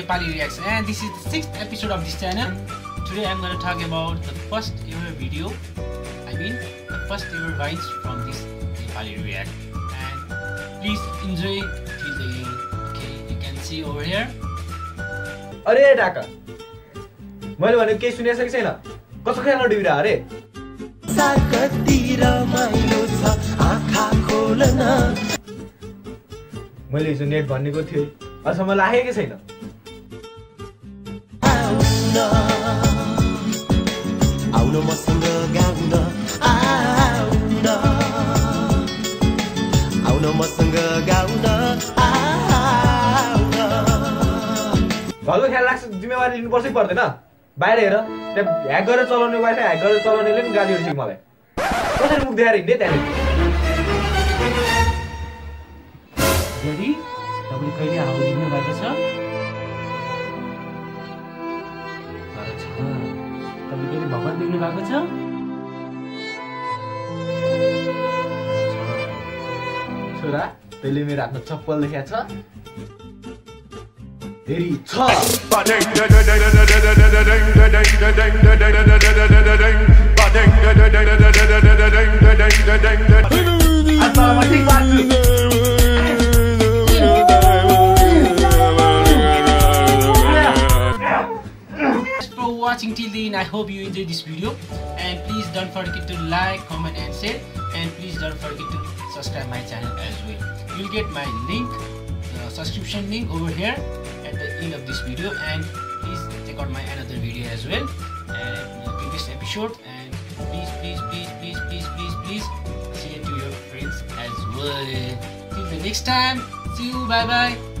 Nepali reaction and this is the sixth episode of this channel. Today I'm gonna talk about the first ever video. I mean the first ever vines from this Nepali react. And please enjoy till the end. Okay, you can see over here. अरे ढाका मैले भनेको केही सुनेको छ कि छैन कस्तो खेल्न डिबिरा अरे कति मैले हिजो नेट भनेको थिएँ। अहिलेसम्म लागेकै छैन। आउन। आउन मसँग गाउन। आउन। आउन मसँग गाउन। आउन। घरको ख्याल लाग्छ जिम्मेवारी लिनुपर्छ कि पर्दैन। बाहिर हेर त्यहाँ ह्याक गरेर चलाउने वाइफाई ह्याक गरेर चलाउनेले पनि गाली उठ्छ मलाई। कसरी मुख देखाएर हिँड्ने त्यहाँनिर? Ready? तपाईँ कहिले हावा दिनु भएको छ तपाईँ कहिले भगवान् देख्नु भएको छ। छोरा तैँले मेरो हातमा चप्पल देखाएको छ छ watching till the end. I hope you enjoyed this video. And please don't forget to like, comment, and share. And please don't forget to subscribe my channel as well. You'll get my link, uh, subscription link over here at the end of this video. And please check out my another video as well. And the previous episode. And please, please, please, please, please, please, please share to your friends as well. Till the next time. See you. Bye bye.